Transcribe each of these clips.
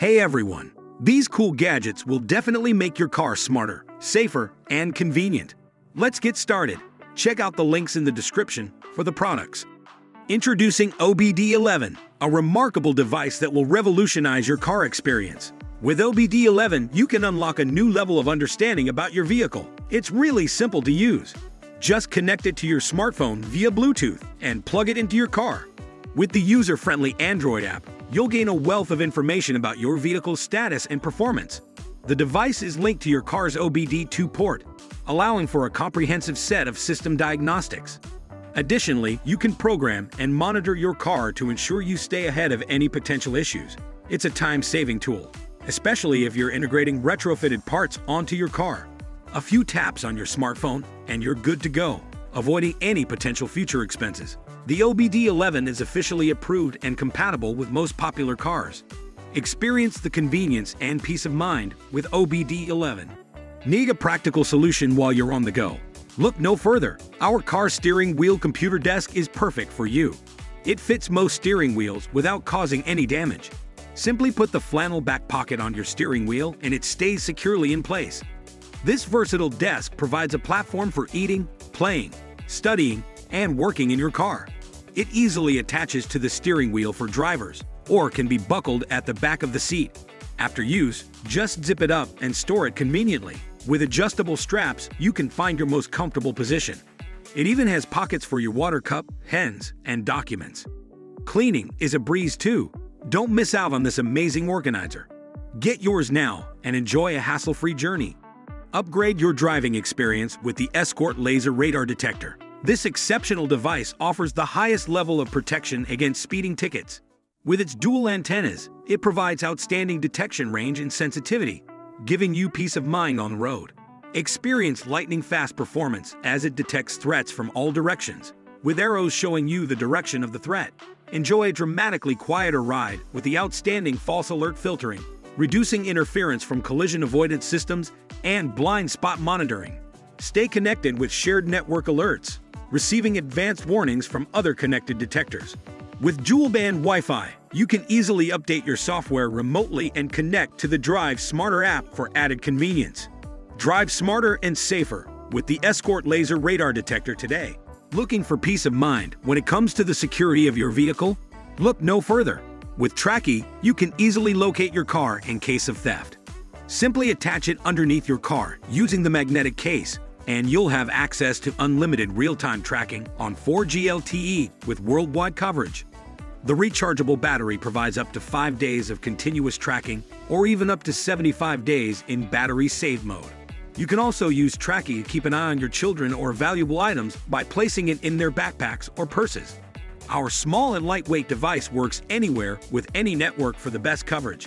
Hey everyone! These cool gadgets will definitely make your car smarter, safer, and convenient. Let's get started. Check out the links in the description for the products. Introducing OBDeleven, a remarkable device that will revolutionize your car experience. With OBDeleven, you can unlock a new level of understanding about your vehicle. It's really simple to use. Just connect it to your smartphone via Bluetooth and plug it into your car. With the user-friendly Android app, you'll gain a wealth of information about your vehicle's status and performance. The device is linked to your car's OBD2 port, allowing for a comprehensive set of system diagnostics. Additionally, you can program and monitor your car to ensure you stay ahead of any potential issues. It's a time-saving tool, especially if you're integrating retrofitted parts onto your car. A few taps on your smartphone, and you're good to go, avoiding any potential future expenses. The OBDeleven is officially approved and compatible with most popular cars. Experience the convenience and peace of mind with OBDeleven. Need a practical solution while you're on the go? Look no further. Our car steering wheel computer desk is perfect for you. It fits most steering wheels without causing any damage. Simply put the flannel back pocket on your steering wheel and it stays securely in place. This versatile desk provides a platform for eating, playing, studying, and working in your car. It easily attaches to the steering wheel for drivers or can be buckled at the back of the seat. After use, just zip it up and store it conveniently. With adjustable straps, you can find your most comfortable position. It even has pockets for your water cup, pens, and documents. Cleaning is a breeze too. Don't miss out on this amazing organizer. Get yours now and enjoy a hassle-free journey. Upgrade your driving experience with the Escort Laser Radar Detector. This exceptional device offers the highest level of protection against speeding tickets. With its dual antennas, it provides outstanding detection range and sensitivity, giving you peace of mind on the road. Experience lightning-fast performance as it detects threats from all directions, with arrows showing you the direction of the threat. Enjoy a dramatically quieter ride with the outstanding false alert filtering, reducing interference from collision avoidance systems and blind spot monitoring. Stay connected with shared network alerts, receiving advanced warnings from other connected detectors. With dual-band Wi-Fi, you can easily update your software remotely and connect to the Drive Smarter app for added convenience. Drive smarter and safer with the Escort Laser Radar Detector today. Looking for peace of mind when it comes to the security of your vehicle? Look no further. With Tracki, you can easily locate your car in case of theft. Simply attach it underneath your car using the magnetic case, and you'll have access to unlimited real-time tracking on 4G LTE with worldwide coverage. The rechargeable battery provides up to 5 days of continuous tracking or even up to 75 days in battery save mode. You can also use Tracki to keep an eye on your children or valuable items by placing it in their backpacks or purses. Our small and lightweight device works anywhere with any network for the best coverage.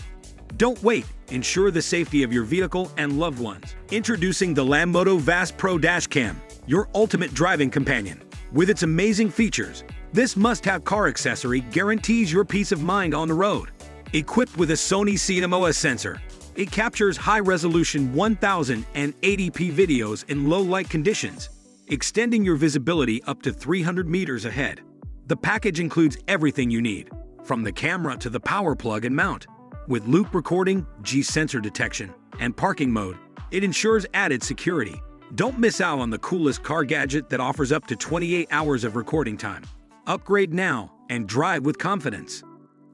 Don't wait, ensure the safety of your vehicle and loved ones. Introducing the LANMODO Vast Pro Dashcam, your ultimate driving companion. With its amazing features, this must-have car accessory guarantees your peace of mind on the road. Equipped with a Sony CMOS sensor, it captures high-resolution 1080p videos in low-light conditions, extending your visibility up to 300 meters ahead. The package includes everything you need, from the camera to the power plug and mount. With loop recording, G-sensor detection, and parking mode, it ensures added security. Don't miss out on the coolest car gadget that offers up to 28 hours of recording time. Upgrade now and drive with confidence.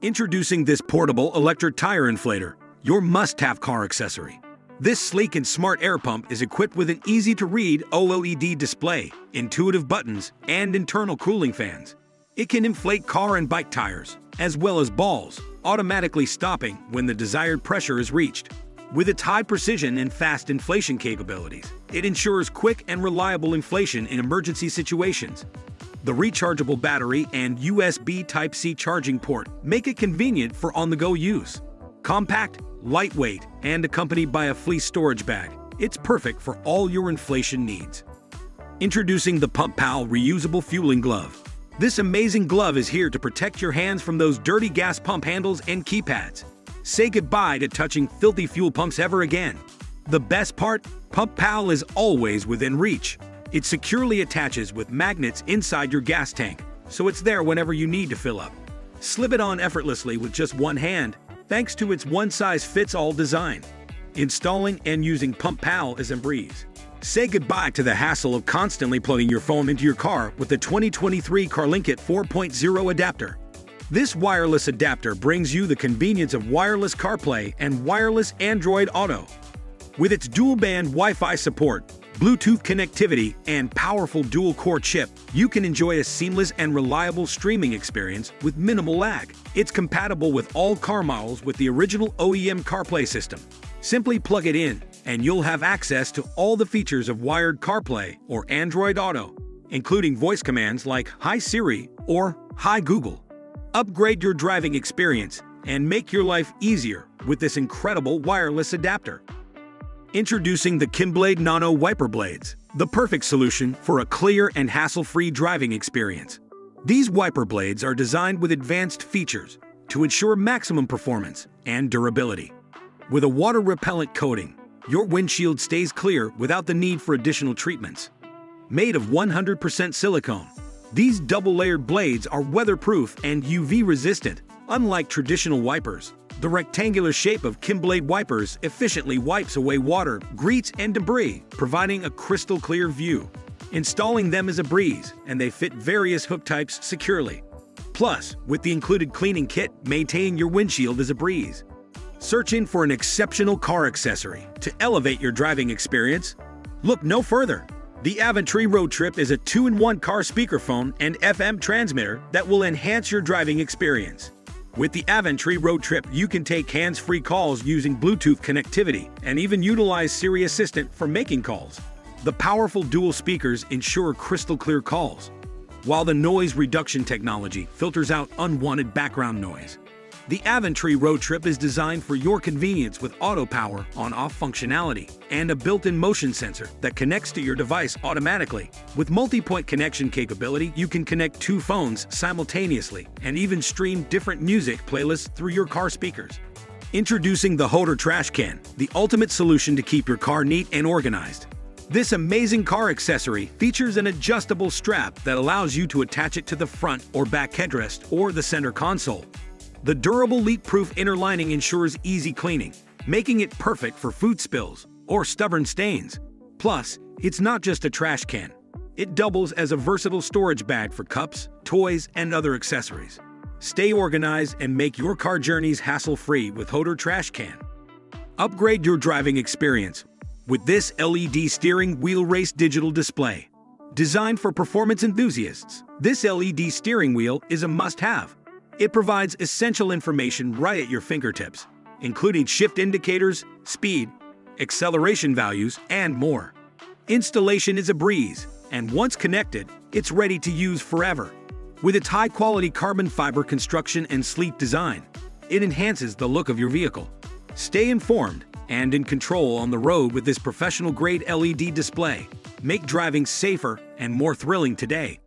Introducing this portable electric tire inflator, your must-have car accessory. This sleek and smart air pump is equipped with an easy-to-read OLED display, intuitive buttons, and internal cooling fans. It can inflate car and bike tires, as well as balls, automatically stopping when the desired pressure is reached. With its high precision and fast inflation capabilities, it ensures quick and reliable inflation in emergency situations. The rechargeable battery and USB Type-C charging port make it convenient for on-the-go use. Compact, lightweight, and accompanied by a fleece storage bag, it's perfect for all your inflation needs. Introducing the Pump Pal Reusable Fueling Glove. This amazing glove is here to protect your hands from those dirty gas pump handles and keypads. Say goodbye to touching filthy fuel pumps ever again. The best part? Pump Pal is always within reach. It securely attaches with magnets inside your gas tank, so it's there whenever you need to fill up. Slip it on effortlessly with just one hand, thanks to its one-size-fits-all design. Installing and using Pump Pal is a breeze. Say goodbye to the hassle of constantly plugging your phone into your car with the 2023 CarlinKit 4.0 adapter. This wireless adapter brings you the convenience of wireless CarPlay and wireless Android Auto. With its dual-band Wi-Fi support, Bluetooth connectivity, and powerful dual-core chip, you can enjoy a seamless and reliable streaming experience with minimal lag. It's compatible with all car models with the original OEM CarPlay system. Simply plug it in and you'll have access to all the features of wired CarPlay or Android Auto, including voice commands like Hi Siri or Hi Google. Upgrade your driving experience and make your life easier with this incredible wireless adapter. Introducing the Kimblade Nano Wiper Blades, the perfect solution for a clear and hassle-free driving experience. These wiper blades are designed with advanced features to ensure maximum performance and durability. With a water-repellent coating, your windshield stays clear without the need for additional treatments. Made of 100% silicone, these double-layered blades are weatherproof and UV-resistant, unlike traditional wipers. The rectangular shape of Kimblade wipers efficiently wipes away water, grease, and debris, providing a crystal-clear view. Installing them is a breeze, and they fit various hook types securely. Plus, with the included cleaning kit, maintaining your windshield is a breeze. Searching for an exceptional car accessory to elevate your driving experience? Look no further. The Avantree Road Trip is a two-in-one car speakerphone and FM transmitter that will enhance your driving experience. With the Avantree Road Trip, you can take hands-free calls using Bluetooth connectivity and even utilize Siri Assistant for making calls. The powerful dual speakers ensure crystal-clear calls, while the noise reduction technology filters out unwanted background noise. The Avantree Road Trip is designed for your convenience with auto power on-off functionality and a built-in motion sensor that connects to your device automatically. With multi-point connection capability, you can connect two phones simultaneously and even stream different music playlists through your car speakers. Introducing the HOTOR Trash Can, the ultimate solution to keep your car neat and organized. This amazing car accessory features an adjustable strap that allows you to attach it to the front or back headrest or the center console. The durable leak-proof inner lining ensures easy cleaning, making it perfect for food spills or stubborn stains. Plus, it's not just a trash can. It doubles as a versatile storage bag for cups, toys, and other accessories. Stay organized and make your car journeys hassle-free with HOTOR Trash Can. Upgrade your driving experience with this LED steering wheel race digital display. Designed for performance enthusiasts, this LED steering wheel is a must-have it provides essential information right at your fingertips, including shift indicators, speed, acceleration values, and more. Installation is a breeze, and once connected, it's ready to use forever. With its high-quality carbon fiber construction and sleek design, it enhances the look of your vehicle. Stay informed and in control on the road with this professional-grade LED display. Make driving safer and more thrilling today.